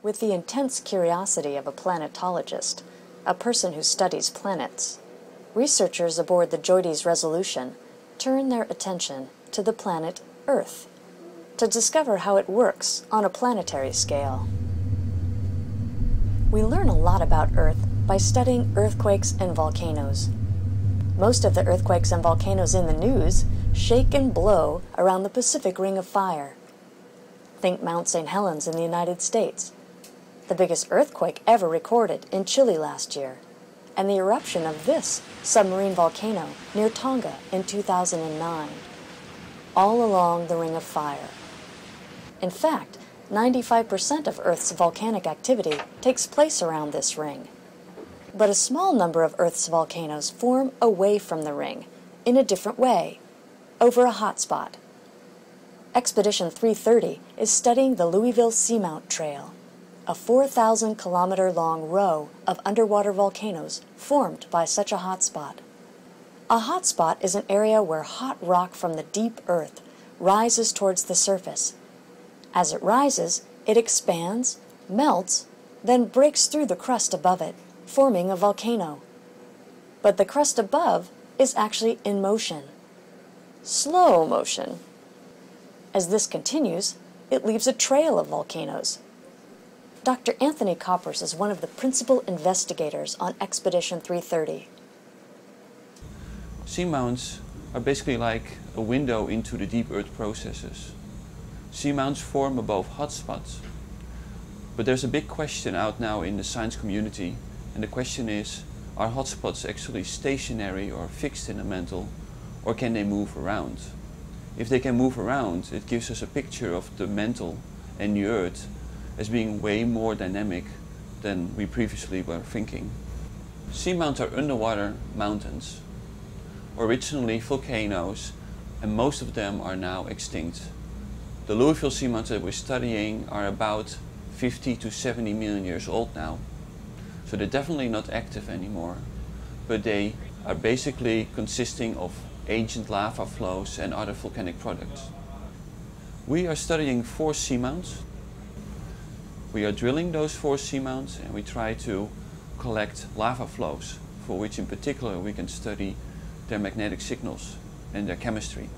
With the intense curiosity of a planetologist, a person who studies planets, researchers aboard the JOIDES Resolution turn their attention to the planet Earth to discover how it works on a planetary scale. We learn a lot about Earth by studying earthquakes and volcanoes. Most of the earthquakes and volcanoes in the news shake and blow around the Pacific Ring of Fire. Think Mount St. Helens in the United States, the biggest earthquake ever recorded in Chile last year, and the eruption of this submarine volcano near Tonga in 2009, all along the Ring of Fire. In fact, 95% of Earth's volcanic activity takes place around this ring. But a small number of Earth's volcanoes form away from the ring, in a different way, over a hotspot. Expedition 330 is studying the Louisville Seamount Trail, a 4,000 kilometer long row of underwater volcanoes formed by such a hotspot. A hotspot is an area where hot rock from the deep earth rises towards the surface. As it rises, it expands, melts, then breaks through the crust above it, forming a volcano. But the crust above is actually in motion. Slow motion. As this continues, it leaves a trail of volcanoes. Dr. Anthony Koppers is one of the principal investigators on Expedition 330. Seamounts are basically like a window into the deep earth processes. Seamounts form above hotspots. But there's a big question out now in the science community, and the question is, are hotspots actually stationary or fixed in the mantle, or can they move around? If they can move around, it gives us a picture of the mantle and the earth as being way more dynamic than we previously were thinking. Seamounts are underwater mountains, originally volcanoes, and most of them are now extinct. The Louisville seamounts that we're studying are about 50 to 70 million years old now. So they're definitely not active anymore, but they are basically consisting of ancient lava flows and other volcanic products. We are studying four seamounts. We are drilling those four seamounts and we try to collect lava flows, for which in particular we can study their magnetic signals and their chemistry.